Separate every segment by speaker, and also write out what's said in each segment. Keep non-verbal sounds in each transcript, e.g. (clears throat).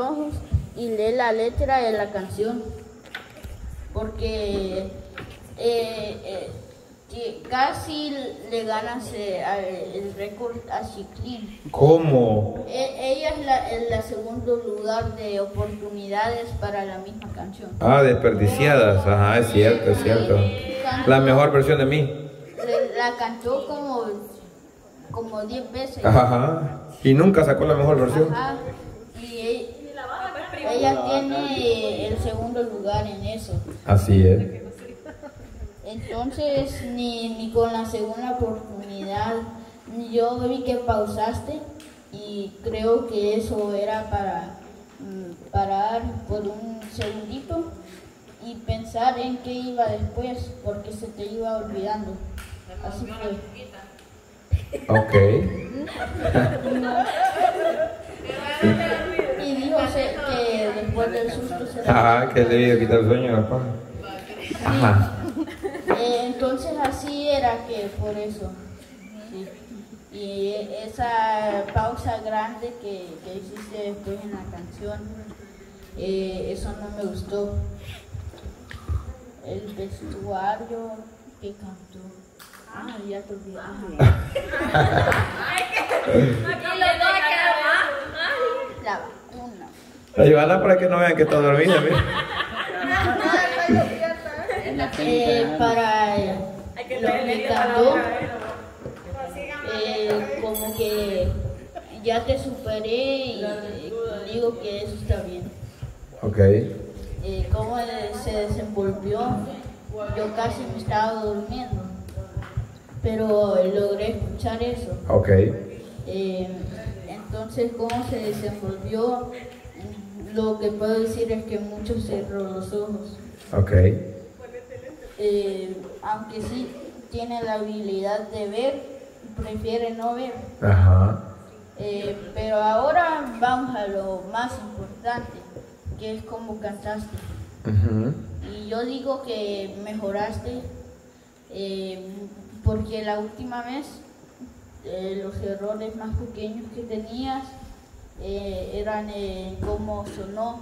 Speaker 1: ojos y lee la letra de la canción. Porque eh, eh, casi le ganas eh, el récord a Chiquilín.
Speaker 2: ¿Cómo?
Speaker 1: E- Ella es la, en la segundo lugar de oportunidades para la misma canción.
Speaker 2: Ah, desperdiciadas. Ajá, es cierto, es cierto. La mejor versión de mí.
Speaker 1: La cantó como como 10 veces.
Speaker 2: Ajá. Y nunca sacó la mejor versión.
Speaker 1: Ajá. Ella tiene el segundo lugar en eso.
Speaker 2: Así es.
Speaker 1: Entonces, ni, ni con la segunda oportunidad, ni yo vi que pausaste y creo que eso era para mm, parar por un segundito y pensar en qué iba después, porque se te iba olvidando. Así fue.
Speaker 2: Ok. (laughs)
Speaker 1: Y dijo se- que después del susto se
Speaker 2: Ajá, que le iba a quitar el sueño a la paja. Ajá.
Speaker 1: Eh, entonces así era que por eso. sí. Y esa pausa grande que, que hiciste después en la canción, eh, eso no me gustó. El vestuario que cantó. Ah, ya te olvidé. (laughs)
Speaker 2: Ayúdala para que no vean que está dormida, mira.
Speaker 1: Eh, para eh, lo que cantó, eh, como que ya te superé y eh, digo que eso está bien.
Speaker 2: Ok.
Speaker 1: Eh, cómo eh, se desenvolvió, yo casi me estaba durmiendo, pero logré escuchar eso.
Speaker 2: Ok.
Speaker 1: Eh, entonces, cómo se desenvolvió, lo que puedo decir es que mucho cerró los ojos.
Speaker 2: Ok.
Speaker 1: Eh, aunque sí tiene la habilidad de ver, prefiere no ver.
Speaker 2: Ajá.
Speaker 1: Eh, pero ahora vamos a lo más importante, que es cómo cantaste.
Speaker 2: Ujú.
Speaker 1: Y yo digo que mejoraste, eh, porque la última vez eh, los errores más pequeños que tenías eh, eran eh, cómo sonó,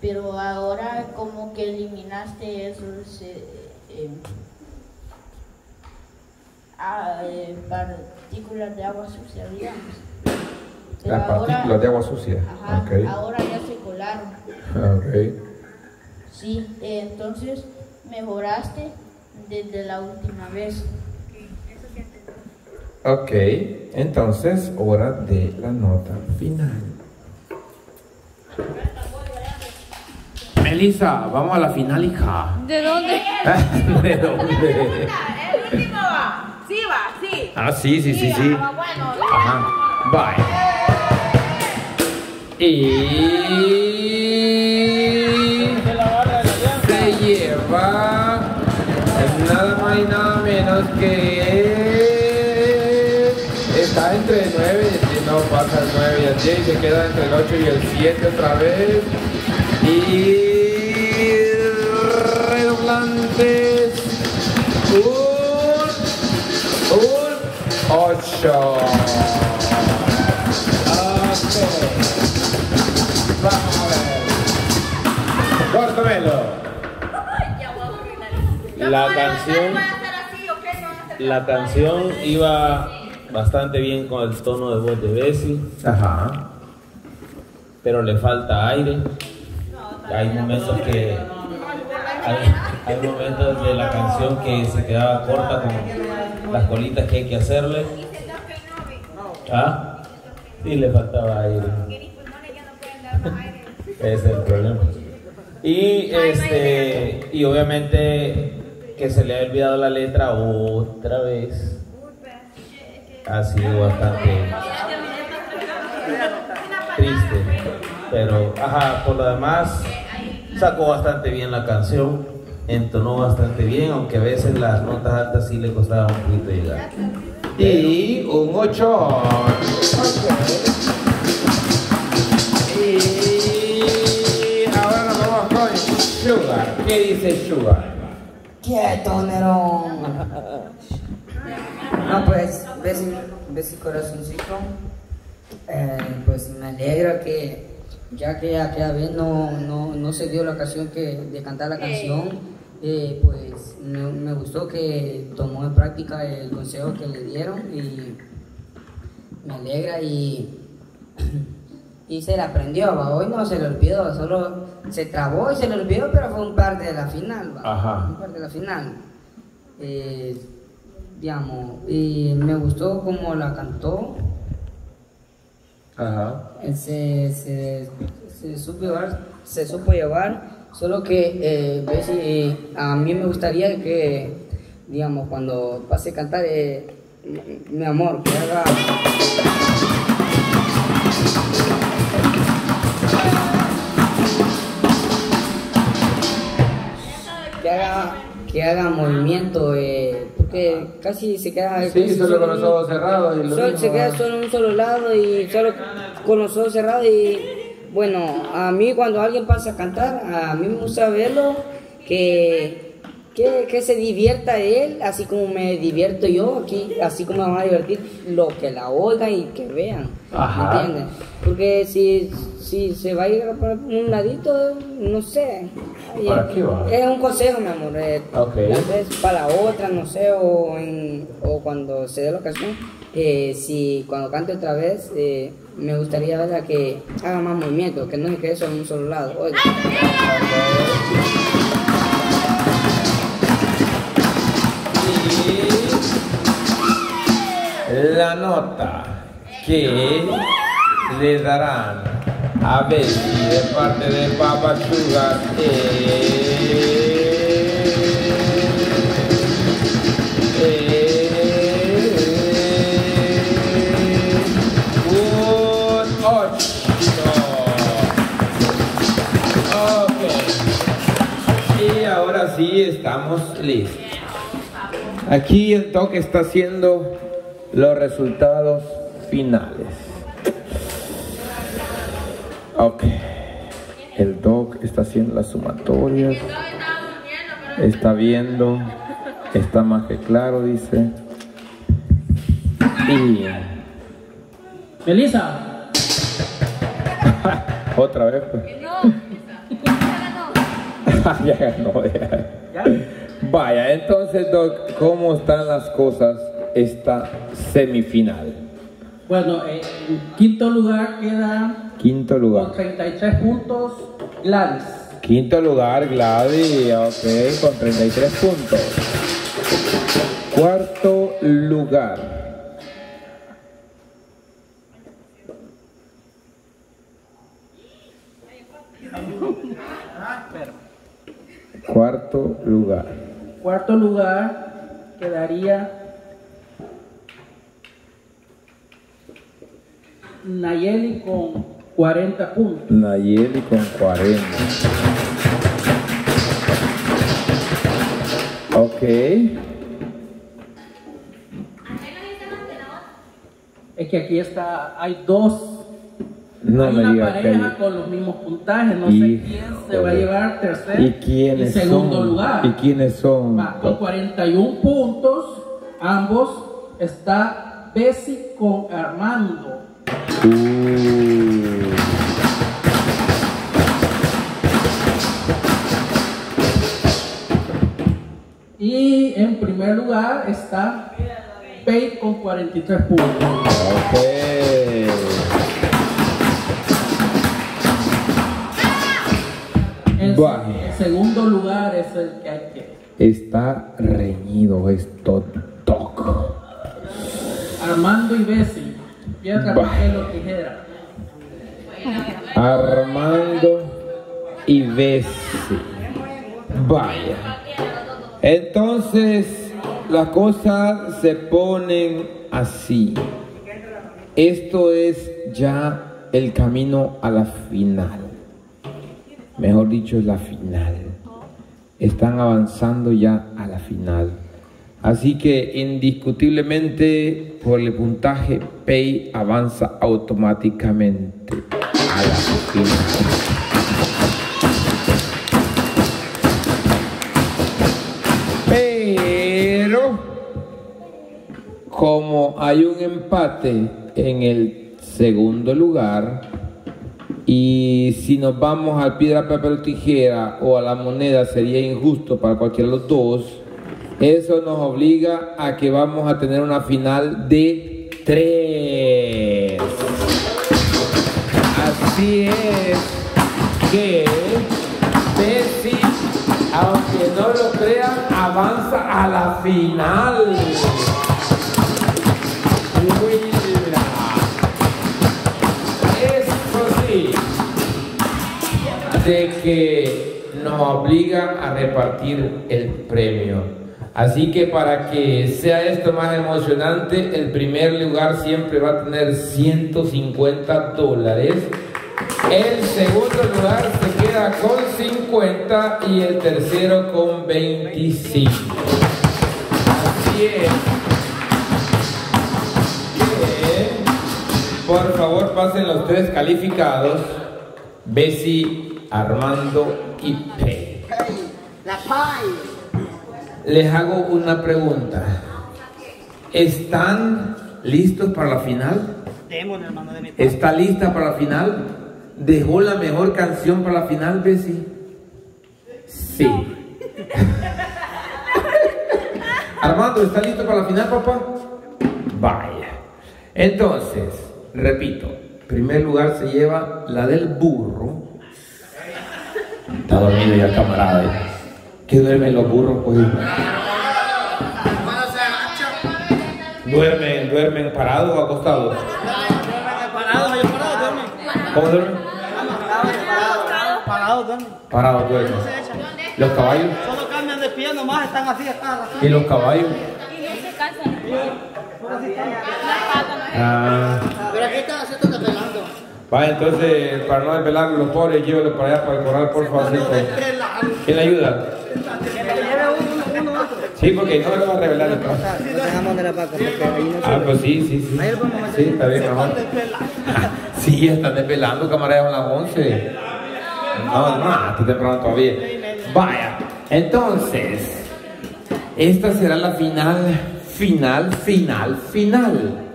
Speaker 1: pero ahora como que eliminaste esos eh, ah, partículas de agua sucia, digamos. Pero
Speaker 2: Las
Speaker 1: ahora-
Speaker 2: partículas de agua sucia.
Speaker 1: Ajá, ahora ya se colaron. (laughs)
Speaker 2: Ok.
Speaker 1: Sí, entonces mejoraste desde la última vez.
Speaker 2: Ok. Entonces, hora de la nota final. Melissa, vamos a la final, hija.
Speaker 3: ¿De dónde? (laughs)
Speaker 2: ¿De dónde?
Speaker 4: El último va. Sí va, sí.
Speaker 2: Ah, sí, sí, sí, sí.
Speaker 4: bueno.
Speaker 2: Ajá. Bye. Y el 9 y el 10 y se queda entre el 8 y el 7 otra vez. Y redoblantes. Un, un 8. Vamos a ver. Córtamelo.
Speaker 5: La canción, la canción iba bastante bien con el tono de voz de Bessie,
Speaker 2: Ajá.
Speaker 5: pero le falta aire. Hay momentos que hay, hay momentos de la canción que se quedaba corta con las colitas que hay que hacerle. ¿Ah? Sí, le faltaba aire. Ese es el problema. Y este y obviamente que se le ha olvidado la letra otra vez. Ha sido bastante triste. Pero ajá, por lo demás sacó bastante bien la canción, entonó bastante bien, aunque a veces las notas altas sí le costaba un poquito llegar.
Speaker 2: Y un 8. Y ahora nos vamos con Sugar. ¿Qué dice Sugar?
Speaker 6: Quieto, Nerón. (laughs) No, pues, ves, ves corazoncito. Eh, pues me alegra que ya que aquella vez no, no, no se dio la ocasión que, de cantar la canción, eh, pues me, me gustó que tomó en práctica el consejo que le dieron y me alegra y, (clears throat) y se la aprendió, ¿va? hoy no se le olvidó, solo se trabó y se le olvidó, pero fue un parte de la final, ¿va?
Speaker 2: Ajá.
Speaker 6: un parte de la final. Eh, digamos, y me gustó como la cantó,
Speaker 2: Ajá.
Speaker 6: eh, se, se, se supo llevar, se supo llevar, solo que eh, eh, a mí me gustaría que, digamos, cuando pase a cantar, eh, mi amor, que haga... Que haga, que haga movimiento, eh, porque casi se queda...
Speaker 2: Sí, solo con los ojos cerrados y lo
Speaker 6: Sol-
Speaker 2: mismo,
Speaker 6: se queda
Speaker 2: ¿va?
Speaker 6: solo en un solo lado y solo con los ojos cerrados y bueno, a mí cuando alguien pasa a cantar, a mí me gusta verlo, que, que, que se divierta él, así como me divierto yo aquí, así como me va a divertir, lo que la oigan y que vean,
Speaker 2: Ajá.
Speaker 6: ¿me entienden? Porque si, si se va a ir por un ladito, no sé.
Speaker 2: ¿Para qué va?
Speaker 6: Es un consejo, mi amor. eh,
Speaker 2: Ok.
Speaker 6: tal vez para otra, no sé, o, en- o cuando se dé la ocasión, eh, si cuando cante otra vez, eh, me gustaría verla que haga más movimiento, que no se quede solo en un solo lado. Oiga.
Speaker 2: La nota que le darán a Bessie de parte de Papa Sugar es un ocho. Ok. Y ahora sí estamos listos. Aquí el toque está haciendo los resultados finales. Ok. El doc está haciendo las sumatorias. Está viendo. Está más que claro, dice. Y
Speaker 3: Melissa, (laughs)
Speaker 2: otra vez. pues. (laughs) ya ganó, ya. Vaya, entonces, Doc, ¿cómo están las cosas esta semifinal?
Speaker 3: bueno, en quinto lugar queda
Speaker 2: Quinto
Speaker 3: con
Speaker 2: lugar.
Speaker 3: 33 puntos Gladys.
Speaker 2: Quinto lugar, Gladys, ok, con 33 puntos. Cuarto lugar. Cuarto lugar.
Speaker 3: Cuarto lugar quedaría Nayeli con 40 puntos.
Speaker 2: Nayeli con 40. Ok.
Speaker 3: Es que aquí está, hay dos.
Speaker 2: No
Speaker 3: hay
Speaker 2: me
Speaker 3: una pareja con los mismos puntajes. No sé quién se va a llevar tercer
Speaker 2: ¿Y quiénes
Speaker 3: segundo
Speaker 2: son?
Speaker 3: lugar.
Speaker 2: ¿Y quiénes son?
Speaker 3: Va, con 41 puntos, ambos está Bessie con Armando.
Speaker 2: Uh.
Speaker 3: Y en primer lugar está Pate con 43 puntos.
Speaker 2: Ok.
Speaker 3: En
Speaker 2: Buah.
Speaker 3: segundo lugar es el que hay que.
Speaker 2: Está reñido esto, Doc.
Speaker 3: Armando y Bessie.
Speaker 2: Armando y Bessie. Vaya. Entonces, las cosas se ponen así. Esto es ya el camino a la final. Mejor dicho, es la final. Están avanzando ya a la final. Así que indiscutiblemente por el puntaje Pay avanza automáticamente a la final. Pero como hay un empate en el segundo lugar Y si nos vamos al piedra, papel o tijera o a la moneda sería injusto para cualquiera de los dos. Eso nos obliga a que vamos a tener una final de tres. Así es que Messi, aunque no lo crean, avanza a la final. Eso sí, de que nos obligan a repartir el premio. Así que para que sea esto más emocionante, el primer lugar siempre va a tener 150 dólares. El segundo lugar se queda con 50 y el tercero con 25. Así es. Bien. Por favor, pasen los tres calificados. Bessie, Armando y P. Les hago una pregunta. ¿Están listos para la final? ¿Está lista para la final? ¿Dejó la mejor canción para la final, Bessie? Sí. (laughs) Armando, ¿está listo para la final, papá? Vaya. Entonces, repito, primer lugar se lleva la del burro. Está dormido ya, camarada. ¿Qué duermen los burros, pues? ¿Duermen, duermen parados o acostados? ¿Cómo duermen?
Speaker 7: Parados, duermen.
Speaker 2: Parados duermen. ¿Los caballos?
Speaker 7: Solo cambian de pie nomás, están así acá.
Speaker 2: ¿Y los caballos? Ah.
Speaker 7: Pero aquí están haciendo pelando.
Speaker 2: Vaya, entonces, para no desvelar los pobres, llévelo para allá, para el corral, por favor. así, pues. ¿Quién le ayuda? Sí, porque no lo va a revelar el Ah, pues sí, sí, sí. Sí, está bien, mejor. (laughs) Sí, están desvelando, camarada, son las 11. No, no, está temprano todavía. Vaya, entonces, esta será la final, final, final, final.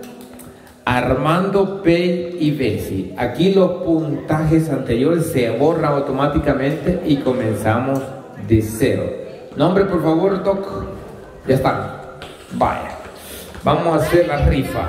Speaker 2: Armando P y Bessie. Aquí los puntajes anteriores se borran automáticamente y comenzamos de cero. Nombre, por favor, Doc. Ya está. Vaya. Vamos a hacer la rifa.